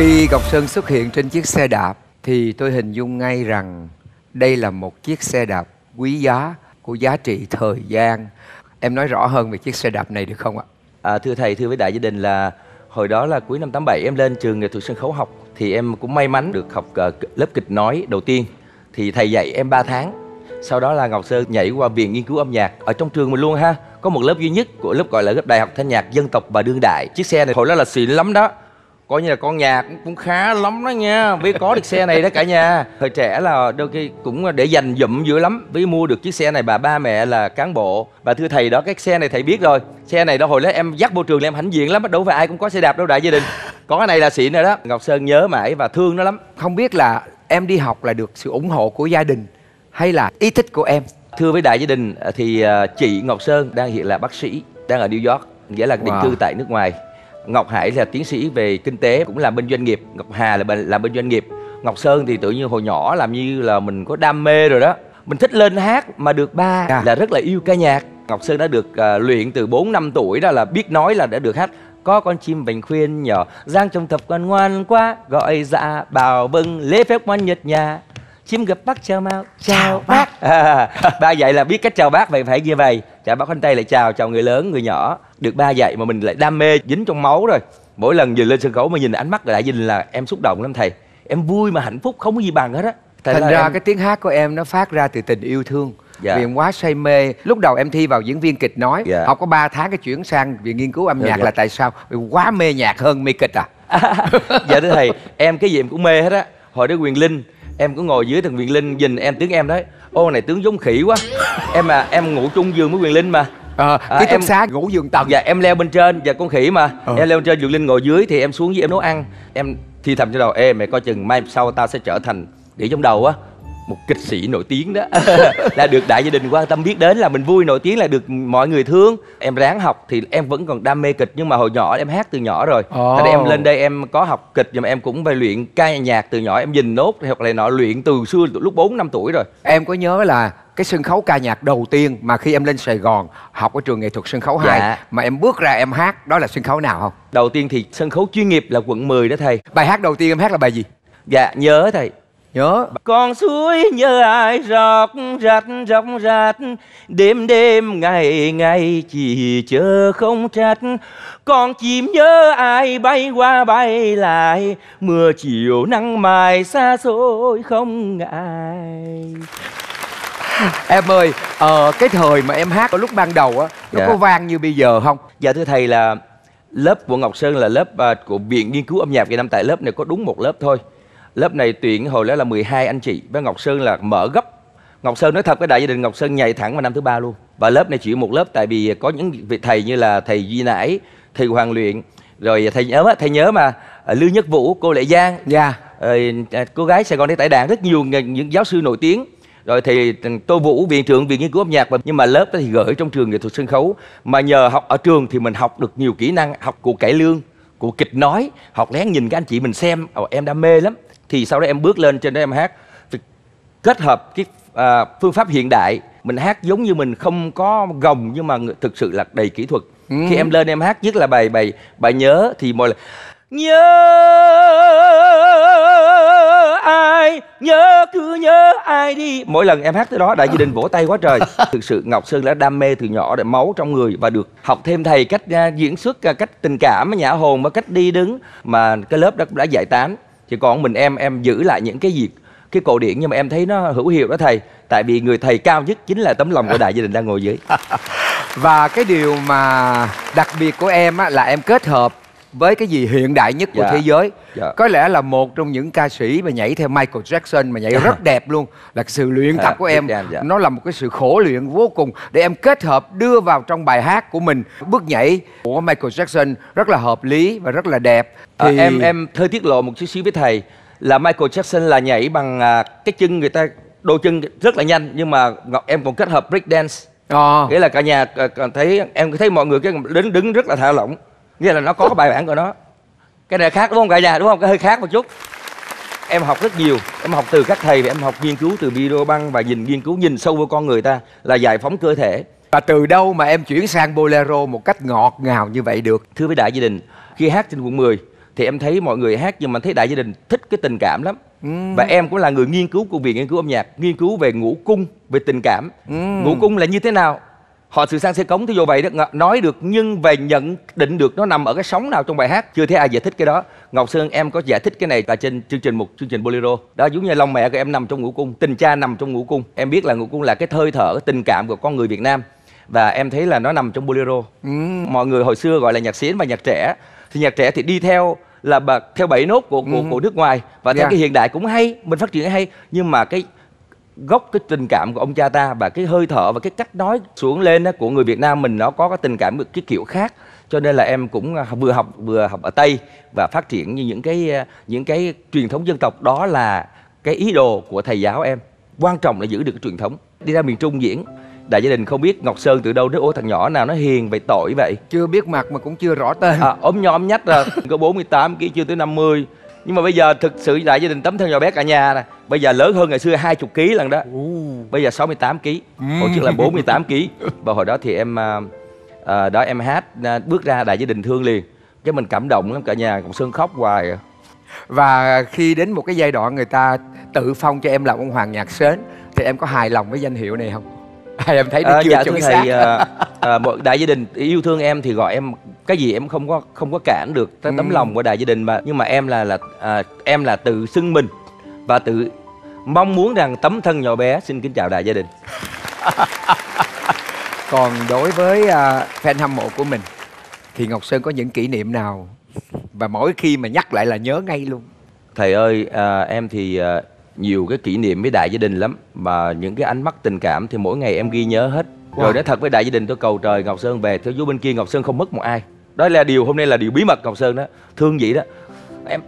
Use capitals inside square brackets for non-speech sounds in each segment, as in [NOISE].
Khi Ngọc Sơn xuất hiện trên chiếc xe đạp thì tôi hình dung ngay rằng đây là một chiếc xe đạp quý giá của giá trị thời gian. Em nói rõ hơn về chiếc xe đạp này được không ạ? À, thưa thầy, thưa với đại gia đình là hồi đó là cuối năm 87 em lên trường nghệ thuật sân khấu học thì em cũng may mắn được học ờ, lớp kịch nói đầu tiên thì thầy dạy em 3 tháng sau đó là Ngọc Sơn nhảy qua viện nghiên cứu âm nhạc ở trong trường mình luôn ha có một lớp duy nhất của lớp gọi là lớp đại học thanh nhạc dân tộc và đương đại chiếc xe này hồi đó là xịn lắm đó coi như là con nhà cũng, cũng khá lắm đó nha. Với có được xe này đó cả nhà. Thời trẻ là đôi khi cũng để dành dụm dữ lắm. Với mua được chiếc xe này bà ba mẹ là cán bộ. Và thưa thầy đó cái xe này thầy biết rồi. Xe này đó hồi đó em dắt vô trường là em hãnh diện lắm đâu phải ai cũng có xe đạp đâu đại gia đình. Có cái này là xịn rồi đó. Ngọc sơn nhớ mãi và thương nó lắm. Không biết là em đi học là được sự ủng hộ của gia đình hay là ý thích của em? thưa với đại gia đình thì à, chị ngọc sơn đang hiện là bác sĩ đang ở new york nghĩa là định Wow. cư tại nước ngoài ngọc hải là tiến sĩ về kinh tế cũng làm bên doanh nghiệp. Ngọc hà là bên- làm bên doanh nghiệp. Ngọc sơn thì tự nhiên hồi nhỏ làm như là mình có đam mê rồi đó. Mình thích lên hát mà được ba À. là rất là yêu ca nhạc. Ngọc sơn đã được à, luyện từ 4 năm tuổi đó là biết nói là đã được hát có con chim vành khuyên nhỏ giang trong thập con ngoan quá gọi dạ bào vâng lễ phép ngoan nhật nhà. Chim gặp bác chào mau chào bác à, [LAUGHS] ba dạy là biết cách chào bác vậy phải như vậy chào bác khoanh tay lại chào chào người lớn người nhỏ được ba dạy mà mình lại đam mê dính trong máu rồi mỗi lần vừa lên sân khấu mà nhìn ánh mắt đại nhìn là em xúc động lắm thầy em vui mà hạnh phúc không có gì bằng hết á Thành ra em- cái tiếng hát của em nó phát ra từ tình yêu thương Dạ. Vì em quá say mê Lúc đầu em thi vào diễn viên kịch nói Dạ. Học có 3 tháng cái chuyển sang viện nghiên cứu âm Dạ, nhạc dạ. là tại sao? Vì quá mê nhạc hơn mê kịch à? [LAUGHS] dạ thưa thầy em cái gì em cũng mê hết á hồi đó quyền linh em cũng ngồi dưới thằng quyền linh nhìn em tướng em đấy ô này tướng giống khỉ quá. Em mà em ngủ chung giường với quyền linh mà. Ờ, À, ký túc em- xá ngủ giường tầng. Dạ em leo bên trên và con khỉ mà. Ờ. em leo bên trên Dược Linh ngồi dưới thì em xuống với em nấu ăn. Em thì thầm cho đầu ê mày coi chừng mai sau tao sẽ trở thành để trong đầu á một kịch sĩ nổi tiếng đó [LAUGHS] là được đại gia đình quan tâm biết đến là mình vui nổi tiếng là được mọi người thương em ráng học thì em vẫn còn đam mê kịch nhưng mà hồi nhỏ em hát từ nhỏ rồi Ồ. Thành em lên đây em có học kịch nhưng mà em cũng phải luyện ca nhạc từ nhỏ em nhìn nốt hoặc là nọ luyện từ xưa từ lúc 4 năm tuổi rồi Em có nhớ là cái sân khấu ca nhạc đầu tiên mà khi em lên Sài Gòn học ở trường nghệ thuật sân khấu Dạ. 2 mà em bước ra em hát đó là sân khấu nào không? đầu tiên thì sân khấu chuyên nghiệp là quận 10 đó thầy Bài hát đầu tiên em hát là bài gì? dạ nhớ thầy Nhớ. Con suối nhớ ai róc rách róc rách đêm đêm ngày ngày chỉ chờ không trách con chim nhớ ai bay qua bay lại. Mưa chiều nắng mai xa xôi không ngại. Em ơi, ờ, cái thời mà em hát ở lúc ban đầu á Nó Dạ. có vang như bây giờ không? dạ thưa thầy là lớp của ngọc sơn là lớp à, của viện nghiên cứu âm nhạc việt nam tại lớp này có đúng một lớp thôi lớp này tuyển hồi đó là 12 anh chị với ngọc sơn là mở gấp. Ngọc sơn nói thật với đại gia đình ngọc sơn nhảy thẳng vào năm thứ ba luôn. Và lớp này chỉ một lớp tại vì có những vị thầy như là thầy duy nãi thầy hoàng luyện rồi thầy nhớ thầy nhớ mà à, lưu nhất vũ cô lệ giang. Dạ. Rồi à, cô gái Sài Gòn để tại đàn rất nhiều ng- những giáo sư nổi tiếng. Rồi thì Tô Vũ viện trưởng viện nghiên cứu âm nhạc. Nhưng mà lớp thì gửi trong trường nghệ thuật sân khấu. Mà nhờ học ở trường thì mình học được nhiều kỹ năng học của cải lương của kịch nói học lén nhìn các anh chị mình xem. Ồ, em đam mê lắm thì sau đó em bước lên trên đó em hát. Thì kết hợp cái à, phương pháp hiện đại mình hát giống như mình không có gồng nhưng mà thực sự là đầy kỹ thuật. Ừ. khi em lên em hát nhất là bài bài bài nhớ thì mọi là nhớ ai nhớ cứ nhớ ai đi. Mỗi lần em hát tới đó đại gia đình vỗ tay quá trời. [LAUGHS] Thực sự ngọc sơn đã đam mê từ nhỏ để máu trong người và được học thêm thầy cách à, diễn xuất à, cách tình cảm nhã hồn và cách đi đứng mà cái lớp đó cũng đã giải tán chỉ còn mình em em giữ lại những cái gì cái cổ điển nhưng mà em thấy nó hữu hiệu đó thầy. Tại vì người thầy cao nhất chính là tấm lòng của đại gia đình đang ngồi dưới. [LAUGHS] Và cái điều mà đặc biệt của em á, là em kết hợp với cái gì hiện đại nhất của Dạ. thế giới Dạ. Có lẽ là một trong những ca sĩ mà nhảy theo Michael Jackson mà nhảy Dạ. rất đẹp luôn Là sự luyện Dạ, tập của em dạ, dạ. Nó là một cái sự khổ luyện vô cùng Để em kết hợp đưa vào trong bài hát của mình Bước nhảy của Michael Jackson rất là hợp lý và rất là đẹp À, em em hơi tiết lộ một chút xíu với thầy là Michael Jackson là nhảy bằng à, cái chân người ta đôi chân rất là nhanh nhưng mà Ngọc em còn kết hợp break dance Ờ. nghĩa là cả nhà à, thấy em thấy mọi người cái đứng đứng rất là thả lỏng nghĩa là nó có cái bài bản của nó. Cái này khác đúng không cả nhà? Đúng không? Cái hơi khác một chút. Em học rất nhiều. Em học từ các thầy và em học nghiên cứu từ video băng và nhìn nghiên cứu nhìn sâu vào con người ta là giải phóng cơ thể. Và từ đâu mà em chuyển sang bolero một cách ngọt ngào như vậy được? Thưa với đại gia đình khi hát trên quận 10 thì em thấy mọi người hát nhưng mà thấy đại gia đình thích cái tình cảm lắm. Ừ. và em cũng là người nghiên cứu của viện nghiên cứu âm nhạc nghiên cứu về ngũ cung về tình cảm. Ừ. ngũ cung là như thế nào họ sự sang sẽ cống thí dụ vậy đó nói được nhưng về nhận định được nó nằm ở cái sóng nào trong bài hát chưa thấy ai giải thích cái đó. Ngọc sơn em có giải thích cái này là trên chương trình một chương trình bolero. Đó giống như long mẹ của em nằm trong ngũ cung tình cha nằm trong ngũ cung. Em biết là ngũ cung là cái hơi thở cái tình cảm của con người việt nam. Và em thấy là nó nằm trong bolero. Ừ. mọi người hồi xưa gọi là nhạc xến và nhạc trẻ. Thì nhạc trẻ thì đi theo là bà, theo bảy nốt của của, Ừ. của nước ngoài. Và theo Yeah. cái hiện đại cũng hay mình phát triển hay. Nhưng mà cái gốc cái tình cảm của ông cha ta và cái hơi thở và cái cách nói xuống lên á, của người Việt Nam mình nó có cái tình cảm cái kiểu khác. Cho nên là em cũng à, vừa học vừa học ở Tây và phát triển như những cái à, những cái truyền thống dân tộc. Đó là cái ý đồ của thầy giáo em quan trọng là giữ được cái truyền thống. Đi ra miền Trung diễn đại gia đình không biết Ngọc Sơn từ đâu đến ô thằng nhỏ nào nó hiền vậy tội vậy? Chưa biết mặt mà cũng chưa rõ tên. À, ốm nhom nhách ra [LAUGHS] có 48 kg chưa tới 50 nhưng mà bây giờ thực sự đại gia đình tấm theo nhỏ bé cả nhà nè. Bây giờ lớn hơn ngày xưa 20 kg lần đó. Bây giờ 68 kg hồi trước là 48 kg [LAUGHS] và hồi đó thì em à, à, đó em hát à, bước ra đại gia đình thương liền. Cái mình cảm động lắm cả nhà còn sơn khóc hoài à. và khi đến một cái giai đoạn người ta tự phong cho em làm ông hoàng nhạc sến thì em có hài lòng với danh hiệu này không? [LAUGHS] Hay em thấy nó À, chưa dạ chuẩn xác? thầy à, [LAUGHS] à, đại gia đình yêu thương em thì gọi em cái gì em không có không có cản được cái tấm Ừ. lòng của đại gia đình mà. Nhưng mà em là là à, em là tự xưng mình và tự mong muốn rằng tấm thân nhỏ bé xin kính chào đại gia đình. [LAUGHS] Còn đối với à, fan hâm mộ của mình thì ngọc sơn có những kỷ niệm nào? Và mỗi khi mà nhắc lại là nhớ ngay luôn. Thầy ơi à, em thì à, nhiều cái kỷ niệm với đại gia đình lắm. Mà những cái ánh mắt tình cảm thì mỗi ngày em ghi nhớ hết. Wow. rồi nói thật với đại gia đình tôi cầu trời ngọc sơn về. Theo chú bên kia ngọc sơn không mất một ai đó là điều hôm nay là điều bí mật ngọc sơn đó. Thương vậy đó. Em.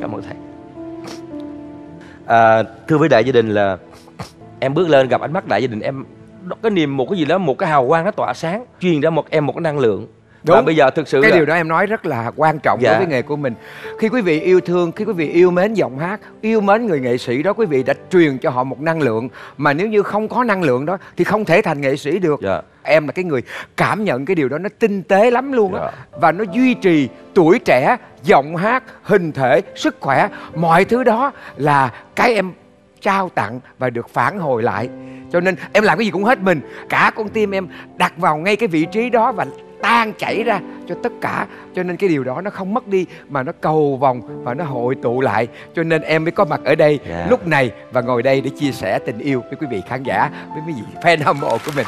Cảm ơn thầy. À, thưa với đại gia đình là em bước lên gặp ánh mắt đại gia đình em có niềm một cái gì đó một cái hào quang nó tỏa sáng truyền ra một em một cái năng lượng và Đúng. bây giờ thực sự cái là, điều đó em nói rất là quan trọng Dạ. đối với nghề của mình khi quý vị yêu thương khi quý vị yêu mến giọng hát yêu mến người nghệ sĩ đó quý vị đã truyền cho họ một năng lượng mà nếu như không có năng lượng đó thì không thể thành nghệ sĩ được Dạ. em là cái người cảm nhận cái điều đó nó tinh tế lắm luôn á Dạ. và nó duy trì tuổi trẻ giọng hát hình thể sức khỏe mọi thứ đó là cái em trao tặng và được phản hồi lại cho nên em làm cái gì cũng hết mình cả con tim em đặt vào ngay cái vị trí đó và tan chảy ra cho tất cả. Cho nên cái điều đó nó không mất đi mà nó cầu vòng và nó hội tụ lại. Cho nên em mới có mặt ở đây Dạ. lúc này và ngồi đây để chia sẻ tình yêu với quý vị khán giả với quý vị fan hâm mộ của mình